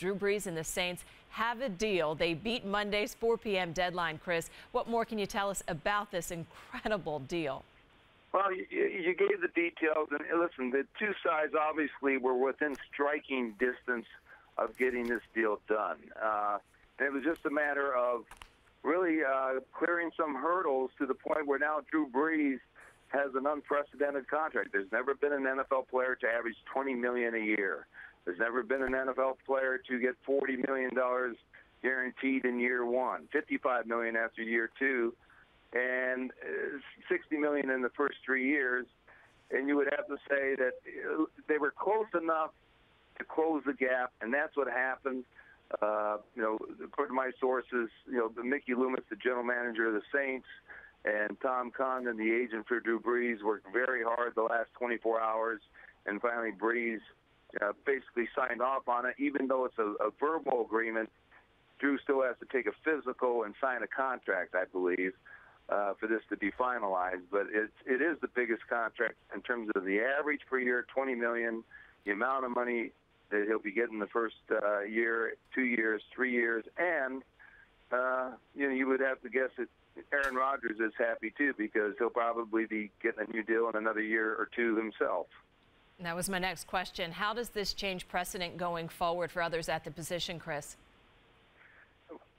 Drew Brees and the Saints have a deal. They beat Monday's 4 p.m. deadline, Chris. What more can you tell us about this incredible deal? Well, you, you gave the details, and listen, the two sides obviously were within striking distance of getting this deal done. Uh, it was just a matter of really uh, clearing some hurdles to the point where now Drew Brees has an unprecedented contract. There's never been an NFL player to average 20 million a year. There's never been an NFL player to get 40 million dollars guaranteed in year one, 55 million after year two, and uh, 60 million in the first three years. And you would have to say that uh, they were close enough to close the gap, and that's what happened. Uh, you know, according to my sources, you know, Mickey Loomis, the general manager of the Saints, and Tom Condon, the agent for Drew Brees, worked very hard the last 24 hours, and finally Brees uh, basically signed off on it. Even though it's a, a verbal agreement, Drew still has to take a physical and sign a contract, I believe, uh, for this to be finalized. But it it is the biggest contract in terms of the average per year, 20 million, the amount of money that he'll be getting the first uh, year, two years, three years, and uh, you know you would have to guess that Aaron Rodgers is happy too because he'll probably be getting a new deal in another year or two himself. That was my next question. How does this change precedent going forward for others at the position, Chris?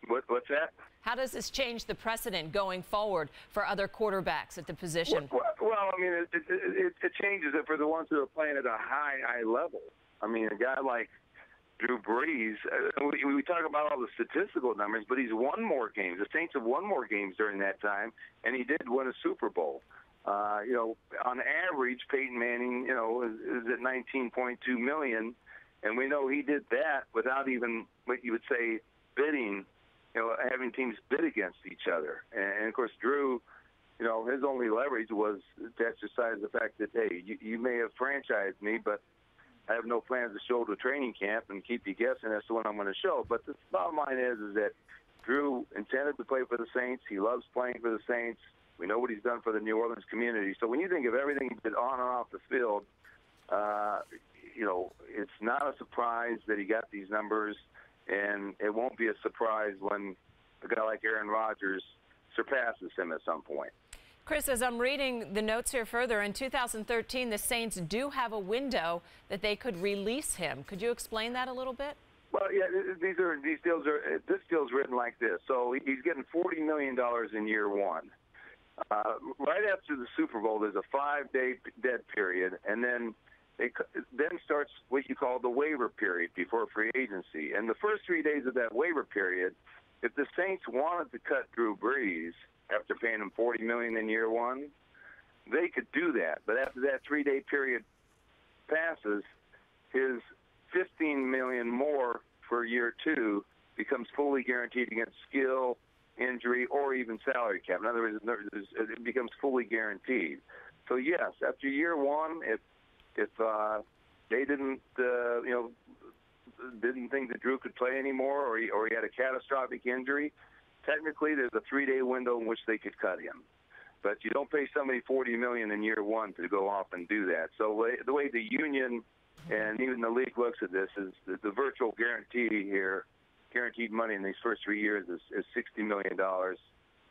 What, what's that? How does this change the precedent going forward for other quarterbacks at the position? Well, well I mean, it, it, it, it changes it for the ones who are playing at a high, high level. I mean, a guy like Drew Brees, uh, we, we talk about all the statistical numbers, but he's won more games. The Saints have won more games during that time, and he did win a Super Bowl. Uh, you know, on average, Peyton Manning, you know, is, is at 19.2 million, and we know he did that without even what you would say bidding, you know, having teams bid against each other. And, and of course, Drew, you know, his only leverage was to exercise the fact that hey, you, you may have franchised me, but I have no plans to show to training camp and keep you guessing as to when I'm going to show. But the bottom line is, is that Drew intended to play for the Saints. He loves playing for the Saints. We know what he's done for the New Orleans community. So when you think of everything he did on and off the field, uh, you know, it's not a surprise that he got these numbers, and it won't be a surprise when a guy like Aaron Rodgers surpasses him at some point. Chris, as I'm reading the notes here further, in 2013, the Saints do have a window that they could release him. Could you explain that a little bit? Well, yeah, these are these deals are this deal's written like this. So he's getting forty million dollars in year one. Uh, right after the Super Bowl, there's a five-day dead period, and then it then starts what you call the waiver period before free agency. And the first three days of that waiver period, if the Saints wanted to cut Drew Brees after paying him 40 million in year one, they could do that. But after that three-day period passes, his 15 million more for year two becomes fully guaranteed against skill, injury, or even salary cap. In other words, it becomes fully guaranteed. So yes, after year one, if if uh, they didn't, uh, you know, didn't think that Drew could play anymore, or he, or he had a catastrophic injury, technically there's a three-day window in which they could cut him. But you don't pay somebody 40 million in year one to go off and do that. So the way the union and even the league looks at this is the, the virtual guarantee here, guaranteed money in these first three years is, is 60 million dollars,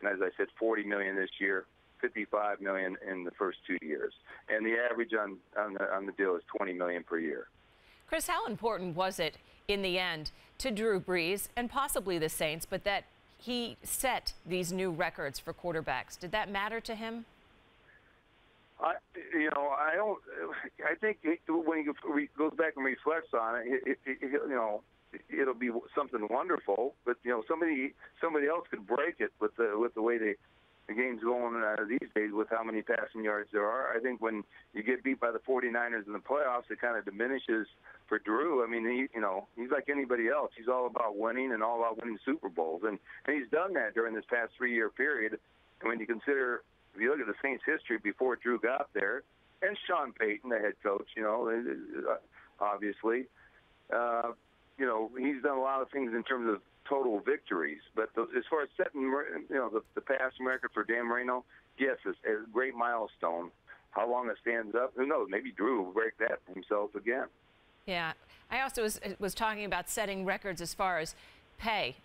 and as I said, 40 million this year. 55 million in the first two years, and the average on on the, on the deal is 20 million per year. Chris, how important was it in the end to Drew Brees and possibly the Saints, but that he set these new records for quarterbacks. Did that matter to him? I, you know, I don't. I think when he goes back and reflects on it, it, it, it you know, it'll be something wonderful. But you know, somebody somebody else could break it with the with the way they the game's going uh, these days with how many passing yards there are. I think when you get beat by the 49ers in the playoffs, it kind of diminishes for Drew. I mean, he, you know, he's like anybody else. He's all about winning and all about winning Super Bowls, and and he's done that during this past three-year period. And when you consider, if you look at the Saints' history before Drew got there, and Sean Payton, the head coach, you know, uh, obviously, uh, you know, he's done a lot of things in terms of total victories. But the, as far as setting, you know, the, the passing record for Dan Marino, yes, it's a great milestone. How long it stands up, who knows? Maybe Drew will break that for himself again. Yeah. I also was, was talking about setting records as far as pay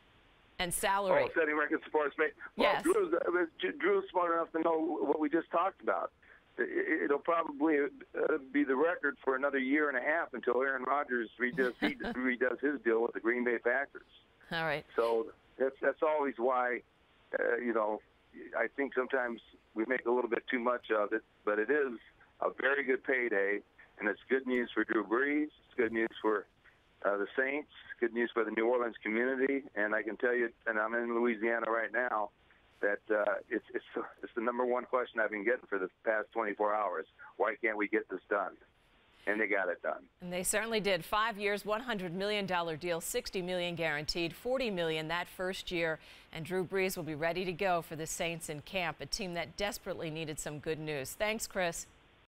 and salary. Oh, setting records as far as pay. Well, Yes. Drew's, uh, Drew's smart enough to know what we just talked about. It- It'll probably uh, record for another year and a half until Aaron Rodgers redoes, he redoes his deal with the Green Bay Packers. All right. So that's that's always why, uh, you know, I think sometimes we make a little bit too much of it, but it is a very good payday, and it's good news for Drew Brees. It's good news for uh, the Saints. Good news for the New Orleans community, and I can tell you, and I'm in Louisiana right now, that uh, it's it's it's the number one question I've been getting for the past 24 hours. Why can't we get this done? And they got it done. And they certainly did. Five years, $100 million deal, 60 million guaranteed, 40 million that first year. And Drew Brees will be ready to go for the Saints in camp, a team that desperately needed some good news. Thanks, Chris.